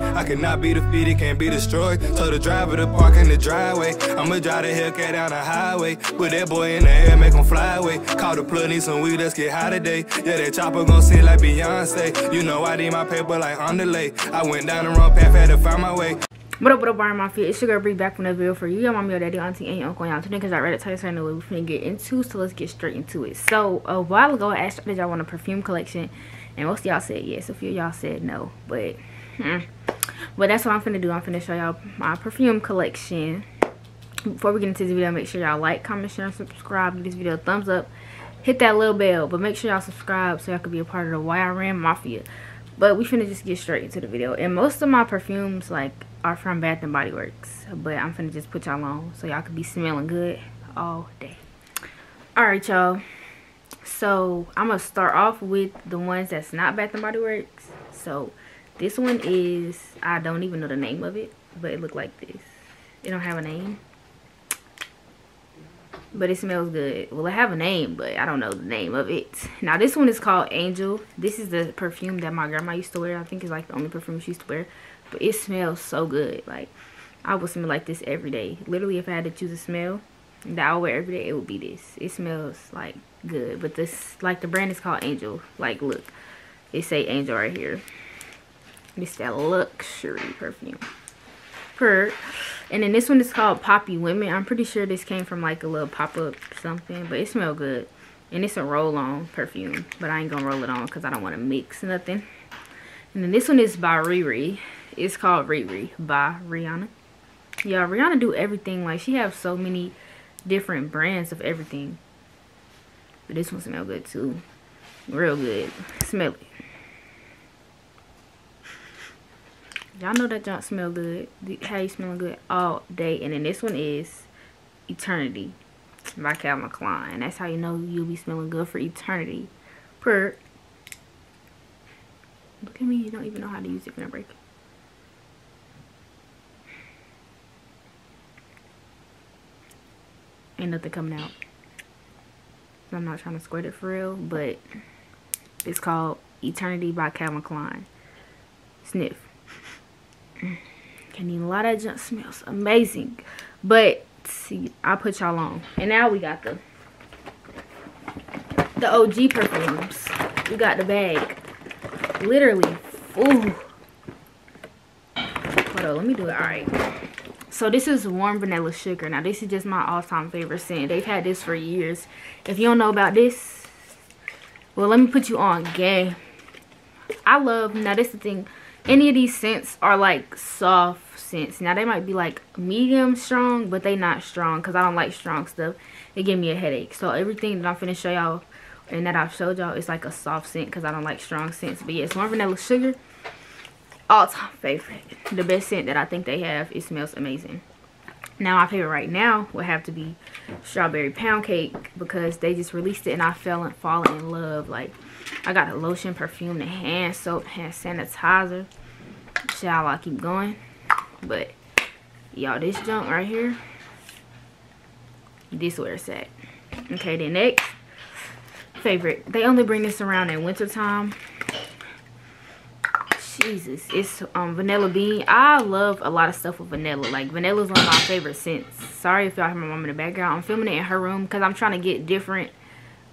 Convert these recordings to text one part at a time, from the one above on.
I cannot be defeated, can't be destroyed. Told the driver to park in the driveway. I'ma drive the Hellcat down the highway. Put that boy in the air, make him fly away. Call the plug, need some weed, let's get high today. Yeah, that chopper gon' sing like Beyonce. You know I did my paper like underlay. I went down the wrong path, had to find my way. What up, what up, YRN Mafia? It's your girl Bree back from the video for you. Your mommy, your daddy, auntie, and your uncle, and y'all. Today, because I read it, tell you something we're finna get into, so let's get straight into it. So, a while ago, I asked did y'all want a perfume collection, and most of y'all said yes. A few y'all said no, but, hmm. But that's what I'm finna do. I'm finna show y'all my perfume collection. Before we get into this video, make sure y'all like, comment, share, and subscribe. Give this video a thumbs up. Hit that little bell, but make sure y'all subscribe so y'all can be a part of the YRN Mafia. But we finna just get straight into the video. And most of my perfumes, like, are from Bath and Body Works. But I'm finna just put y'all on so y'all can be smelling good all day. Alright, y'all. So, I'm gonna start off with the ones that's not Bath Body Works. So, this one is, I don't even know the name of it, but it look like this. It don't have a name. But it smells good. Well, it have a name, but I don't know the name of it. Now, this one is called Angel. This is the perfume that my grandma used to wear. I think it's like the only perfume she used to wear. But it smells so good. Like, I would smell like this every day. Literally, if I had to choose a smell that I wear every day, it would be this. It smells, like, good. But this, like, the brand is called Angel. Like, look. It say Angel right here. It's that luxury perfume. Per. And then this one is called Poppy Women. I'm pretty sure this came from, like, a little pop-up something. But it smells good. And it's a roll-on perfume. But I ain't gonna roll it on because I don't want to mix nothing. And then this one is by Riri. It's called Riri by Rihanna. Yeah, Rihanna do everything. Like, she have so many different brands of everything. But this one smell good, too. Real good. Smell it. Y'all know that junk smell good. How you smelling good all day. And then this one is Eternity by Calvin Klein. That's how you know you'll be smelling good for eternity. Per. Look at me. You don't even know how to use it. Gonna break it. Ain't nothing coming out. I'm not trying to squirt it for real, but it's called Eternity by Calvin Klein. Sniff. Can need a lot of junk smells. Amazing. But see, I put y'all on. And now we got the the OG perfumes. We got the bag. Literally. Ooh. Hold on, let me do it. Alright. So this is warm vanilla sugar. Now this is just my all-time favorite scent. They've had this for years. If you don't know about this, well let me put you on game. I love now this is the thing. Any of these scents are like soft scents. Now they might be like medium strong, but they not strong because I don't like strong stuff. It give me a headache. So everything that I'm finna show y'all and that I've showed y'all is like a soft scent because I don't like strong scents. But yes, warm vanilla sugar all-time favorite the best scent that i think they have it smells amazing now my favorite right now would have to be strawberry pound cake because they just released it and i fell and fallen in love like i got a lotion perfume the hand soap hand sanitizer shall i keep going but y'all this junk right here this where it's at okay then next favorite they only bring this around in winter time Jesus, it's um vanilla bean. I love a lot of stuff with vanilla. Like vanilla is one of my favorite scents. Sorry if y'all hear my mom in the background. I'm filming it in her room because I'm trying to get different.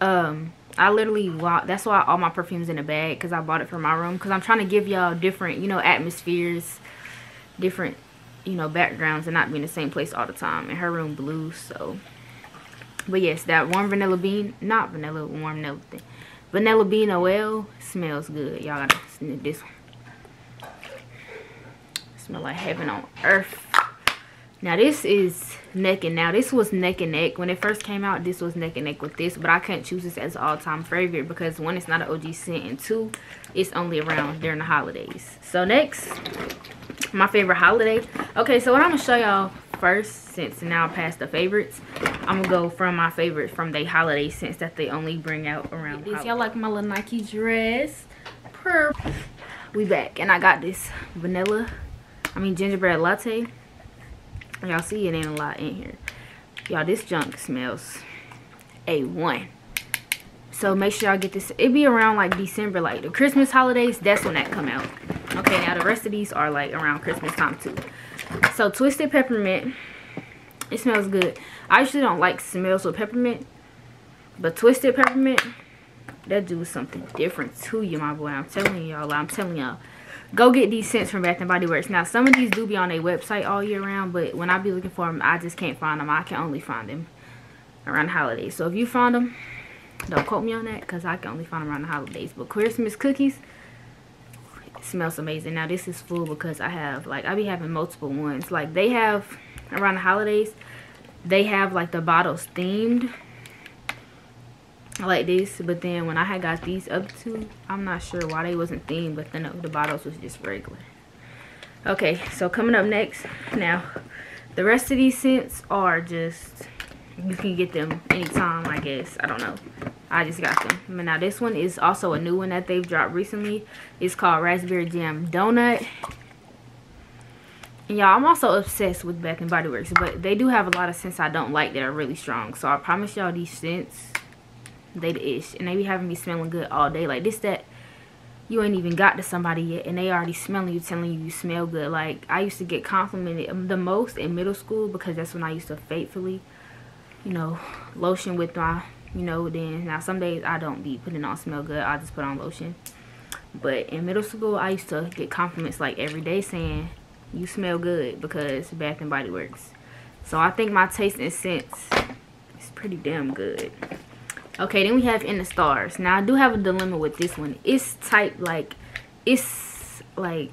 Um, I literally that's why all my perfumes in a bag because I bought it for my room because I'm trying to give y'all different, you know, atmospheres, different, you know, backgrounds and not be in the same place all the time. And her room blue, so. But yes, that warm vanilla bean, not vanilla, warm vanilla thing. Vanilla bean oil smells good. Y'all gotta sniff this one smell like heaven on earth now this is neck and now this was neck and neck. When it first came out this was neck and neck with this but i couldn't choose this as all-time favorite because one it's not an og scent and two it's only around during the holidays. So next my favorite holiday. Okay so what i'm gonna show y'all first since now past the favorites i'm gonna go from my favorite from the holiday scents that they only bring out around this y'all like my little nike dress? Per we back and i got this vanilla I mean gingerbread latte. Y'all see it ain't a lot in here. Y'all, this junk smells A1. So make sure y'all get this. It be around like December, like the Christmas holidays. That's when that come out. Okay, now the rest of these are like around Christmas time too. So Twisted Peppermint. It smells good. I usually don't like smells with peppermint. But Twisted Peppermint, that do something different to you, my boy. I'm telling y'all. I'm telling y'all. Go get these scents from Bath & Body Works. Now, some of these do be on their website all year round. But when I be looking for them, I just can't find them. I can only find them around the holidays. So if you find them, don't quote me on that. Because I can only find them around the holidays. But Christmas cookies smells amazing. Now, this is full because I have, like, I be having multiple ones. Like, they have, around the holidays, they have, like, the bottles themed like this but then when i had got these up to i'm not sure why they wasn't themed but then the bottles was just regular. Okay so coming up next now the rest of these scents are just you can get them anytime i guess i don't know. I just got them. Now this one is also a new one that they've dropped recently. It's called raspberry jam donut. Y'all i'm also obsessed with bath and body works but they do have a lot of scents i don't like that are really strong. So i promise y'all these scents they the ish and they be having me smelling good all day like this that. You ain't even got to somebody yet and they already smelling you telling you you smell good. Like i used to get complimented um, the most in middle school because that's when i used to faithfully you know lotion with my you know then now some days i don't be putting on smell good i just put on lotion. But in middle school i used to get compliments like every day saying you smell good because bath and body works. So i think my taste and sense is pretty damn good okay then we have in the stars. Now i do have a dilemma with this one. It's type like it's like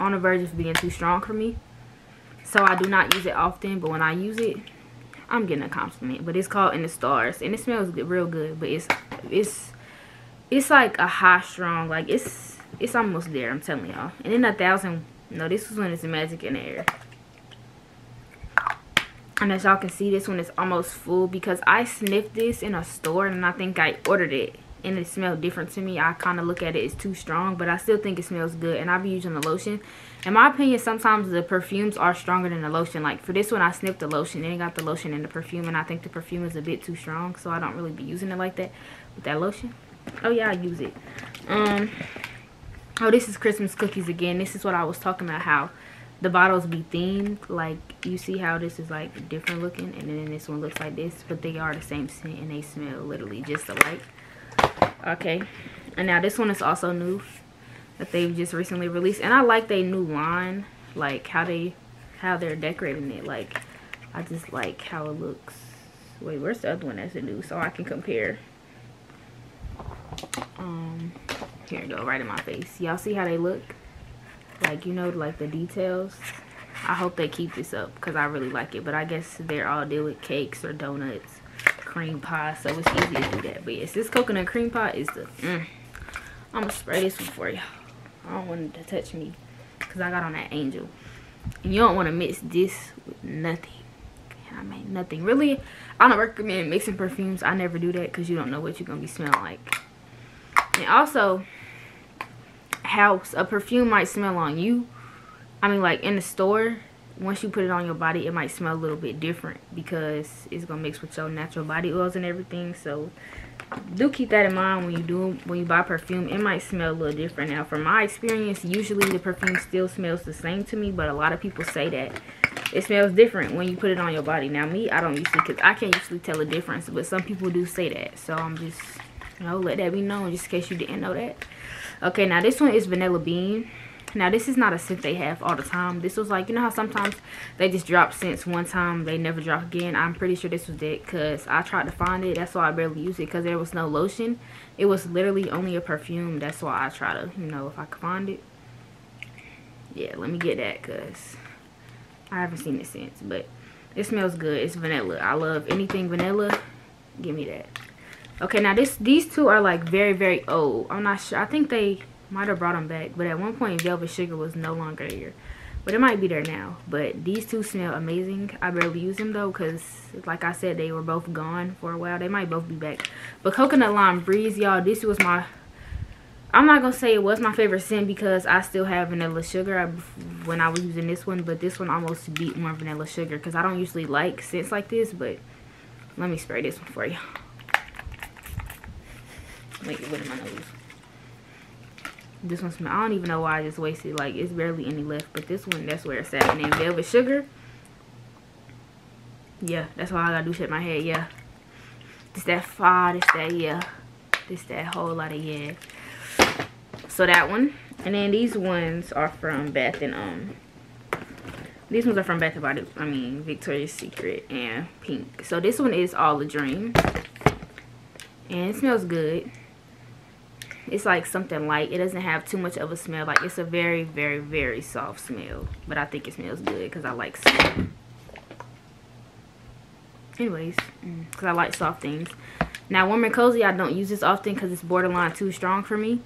on the verge of being too strong for me. So i do not use it often but when i use it i'm getting a compliment. But it's called in the stars and it smells real good but it's it's it's like a high strong like it's it's almost there i'm telling y'all. And then a thousand no this is when it's magic in the air and as y'all can see this one is almost full because i sniffed this in a store and i think i ordered it and it smelled different to me. I kind of look at it as too strong but i still think it smells good and i'll be using the lotion. In my opinion sometimes the perfumes are stronger than the lotion. Like for this one i sniffed the lotion. And it got the lotion and the perfume and i think the perfume is a bit too strong so i don't really be using it like that with that lotion. Oh yeah i use it. Um oh this is christmas cookies again. This is what i was talking about how the bottles be themed like you see how this is like different looking and then this one looks like this but they are the same scent and they smell literally just alike. Okay and now this one is also new that they've just recently released and i like their new line like how they how they're decorating it like i just like how it looks. Wait where's the other one that's a new so i can compare? Um here go right in my face. Y'all see how they look like you know like the details. I hope they keep this up because i really like it. But i guess they're all deal with cakes or donuts cream pie so it's easy to do that. But yes this coconut cream pie is the mm, i'm gonna spray this one for you i don't want it to touch me because i got on that angel. And you don't want to mix this with nothing. I mean nothing. Really i don't recommend mixing perfumes. I never do that because you don't know what you're gonna be smelling like. And also how a perfume might smell on you. I mean like in the store once you put it on your body it might smell a little bit different because it's gonna mix with your natural body oils and everything. So do keep that in mind when you do when you buy perfume. It might smell a little different. Now from my experience usually the perfume still smells the same to me but a lot of people say that it smells different when you put it on your body. Now me i don't usually because i can't usually tell the difference but some people do say that. So i'm just you know let that be known just in case you didn't know that okay now this one is vanilla bean. Now this is not a scent they have all the time. This was like you know how sometimes they just drop scents one time they never drop again? I'm pretty sure this was it because i tried to find it. That's why i barely used it because there was no lotion. It was literally only a perfume. That's why i try to you know if i could find it. Yeah let me get that because i haven't seen it since but it smells good. It's vanilla. I love anything vanilla. Give me that okay now this these two are like very very old. I'm not sure i think they might have brought them back but at one point velvet sugar was no longer here. But it might be there now. But these two smell amazing. I barely use them though because like i said they were both gone for a while. They might both be back. But coconut lime breeze y'all this was my i'm not gonna say it was my favorite scent because i still have vanilla sugar. When i was using this one but this one almost beat more vanilla sugar because i don't usually like scents like this but let me spray this one for you make it with my nose This one smell. I don't even know why I just wasted. Like it's barely any left. But this one, that's where it's at. And then Velvet Sugar. Yeah, that's why I gotta do shit my head. Yeah. This that fire. This that yeah. This that whole lot of yeah. So that one. And then these ones are from Bath and um these ones are from Bath and Body, I mean, Victoria's Secret and Pink. So this one is All a Dream. And it smells good. It's like something light. It doesn't have too much of a smell. Like it's a very, very, very soft smell. But I think it smells good because I like smell. Anyways, because mm, I like soft things. Now, Warm and Cozy, I don't use this often because it's borderline too strong for me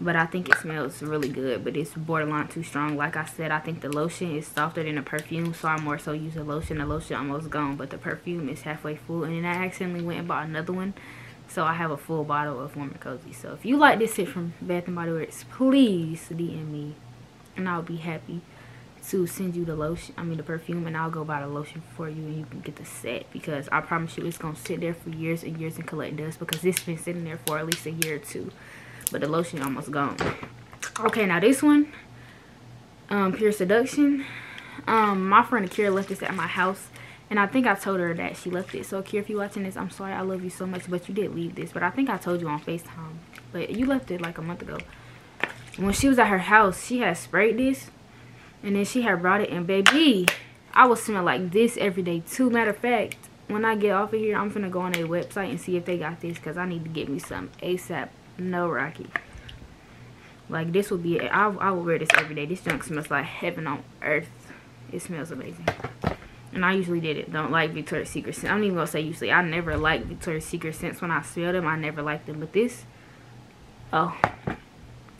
but I think it smells really good but it's borderline too strong like I said I think the lotion is softer than the perfume so I more so use the lotion the lotion almost gone but the perfume is halfway full and then I accidentally went and bought another one so I have a full bottle of Warm and Cozy. So if you like this set from Bath and Body Works please DM me and I'll be happy to send you the lotion I mean the perfume and I'll go buy the lotion for you and you can get the set because I promise you it's gonna sit there for years and years and collect dust because it's been sitting there for at least a year or two. But the lotion almost gone. Okay now this one um pure seduction. Um my friend akira left this at my house and i think i told her that she left it. So akira if you're watching this i'm sorry i love you so much but you did leave this. But i think i told you on facetime. But you left it like a month ago. When she was at her house she had sprayed this and then she had brought it. And baby i was smelling like this every day. Too matter of fact when i get off of here i'm gonna go on their website and see if they got this because i need to get me some asap no rocky. Like this will be I will wear this every day. This junk smells like heaven on earth. It smells amazing and I usually did it. Don't like Victoria's Secret scent I'm even gonna say usually. I never liked Victoria's Secret scents when I smell them I never liked them. But this oh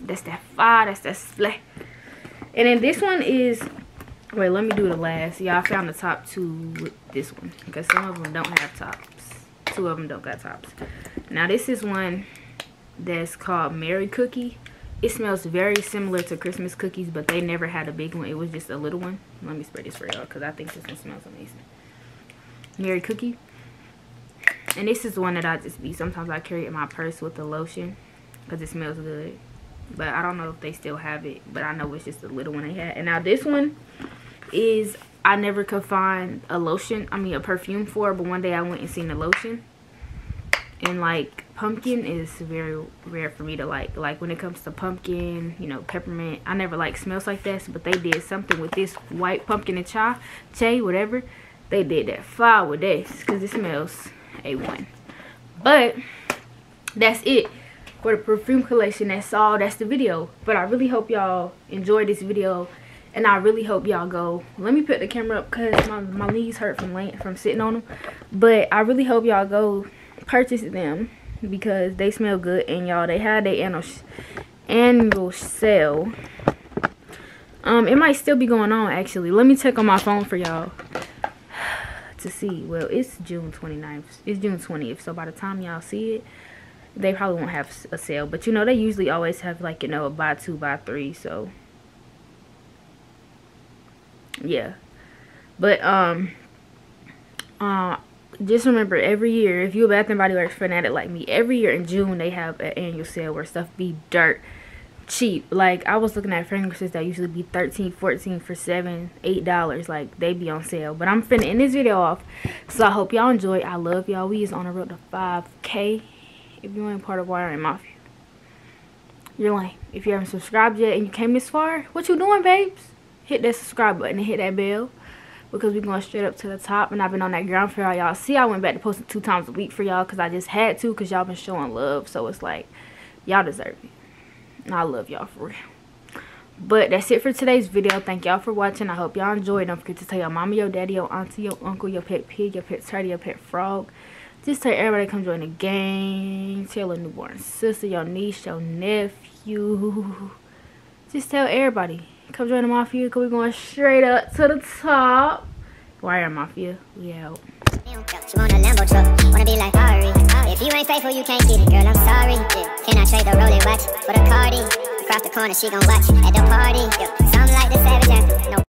that's that fire that's that slay and then this one is wait let me do the last. Y'all found the top two with this one because some of them don't have tops. Two of them don't got tops. Now this is one that's called Merry Cookie. It smells very similar to Christmas cookies, but they never had a big one. It was just a little one. Let me spray this for y'all because I think this one smells amazing. Merry Cookie. And this is one that I just be, sometimes I carry in my purse with the lotion because it smells good. But I don't know if they still have it, but I know it's just a little one they had. And now this one is, I never could find a lotion, I mean a perfume for, but one day I went and seen the lotion. And like pumpkin is very rare for me to like. Like when it comes to pumpkin you know peppermint i never like smells like this but they did something with this white pumpkin and chai chai whatever. They did that fire with this because it smells a1 but that's it for the perfume collection. That's all. That's the video. But i really hope y'all enjoyed this video and i really hope y'all go. Let me put the camera up because my, my knees hurt from from sitting on them but i really hope y'all go purchase them because they smell good and y'all they had their annual annual sale um it might still be going on actually. Let me check on my phone for y'all to see. Well it's june 29th it's june 20th so by the time y'all see it they probably won't have a sale. But you know they usually always have like you know a buy two buy three so. Yeah. But um uh just remember every year if you're a bath and body works fanatic like me every year in june they have an annual sale where stuff be dirt cheap. Like i was looking at fragrances that usually be 13 14 for 7 8 dollars. Like they be on sale. But i'm finna end this video off. So i hope y'all enjoy. I love y'all. We is on the road to 5k if you ain't part of YRN mafia you're lame. If you haven't subscribed yet and you came this far what you doing babes? Hit that subscribe button and hit that bell because we're going straight up to the top and I've been on that ground for y'all. See, I went back to posting two times a week for y'all because I just had to because y'all been showing love. So it's like, y'all deserve it. And I love y'all for real. But that's it for today's video. Thank y'all for watching. I hope y'all enjoyed. Don't forget to tell your mama, your daddy, your auntie, your uncle, your pet pig, your pet turtle, your pet frog. Just tell everybody come join the gang. Tell your newborn sister, your niece, your nephew. Just tell everybody. Come join the Mafia because we're going straight up to the top. Wire Mafia, we out. She want a Lambo truck, wanna be like If you ain't faithful, you can't get it, girl, I'm sorry. Can I trade the Rolex watch for the Cardi? Across the corner, she gon' watch at the party. Something like the Savage Anthem.